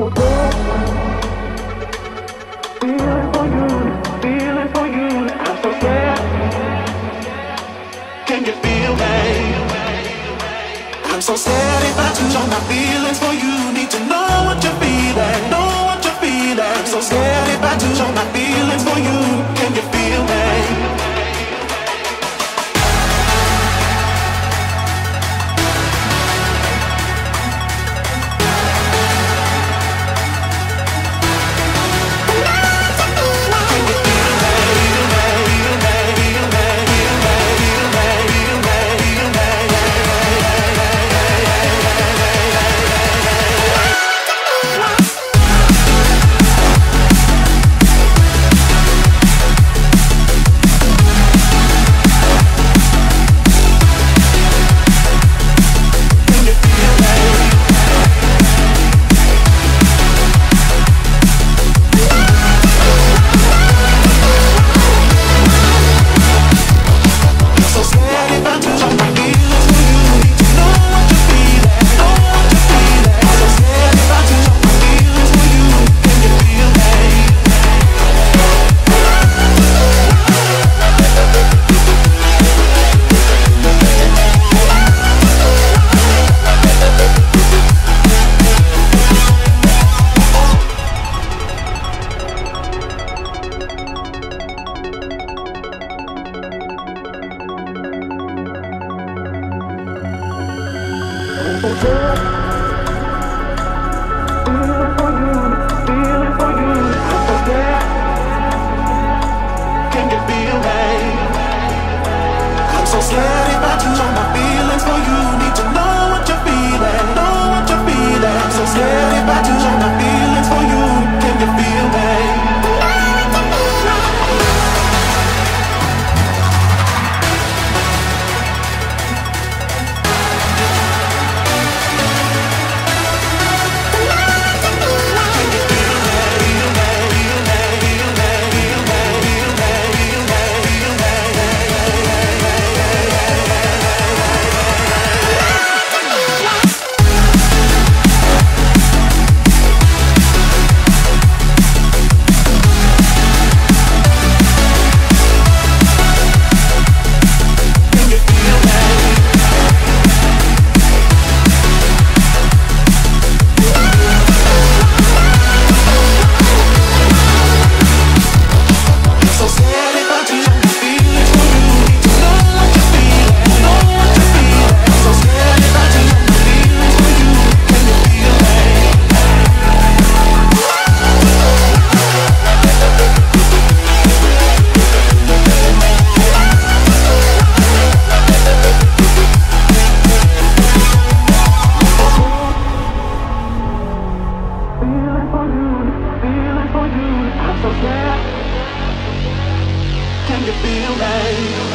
I'm so sad if I change all my feelings for you. Need to know what you're feeling. Know Can you feel me?